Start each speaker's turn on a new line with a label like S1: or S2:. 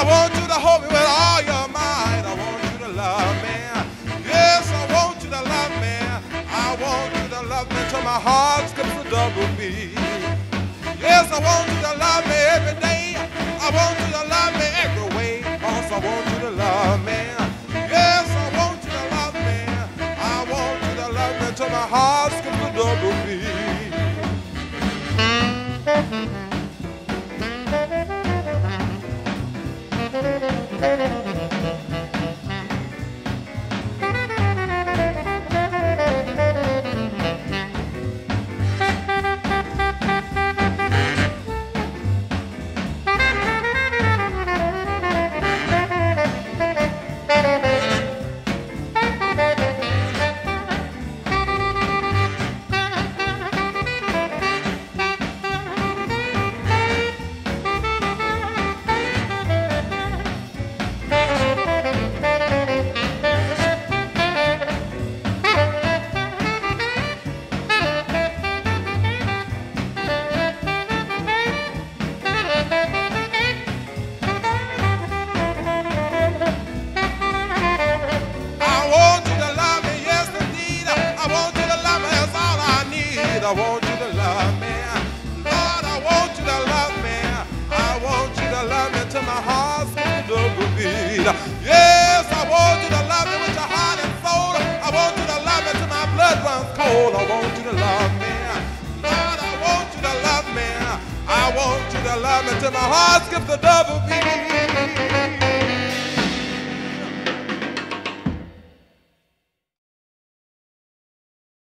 S1: I want you to hold me with all your might. I want you to love me. Yes, I want you to love me. I want you to love me till my heart skips a double beat. Yes, I want you to love me every day. I want you to love me every way. Cause I want you I want you to love me. Lord, I want you to love me. I want you to love me till my heart's double beat. Yes, I want you to love me with your heart and soul. I want you to love me till my blood runs cold. I want you to love me. Lord, I want you to love me. I want you to love me till my heart skips a double beat.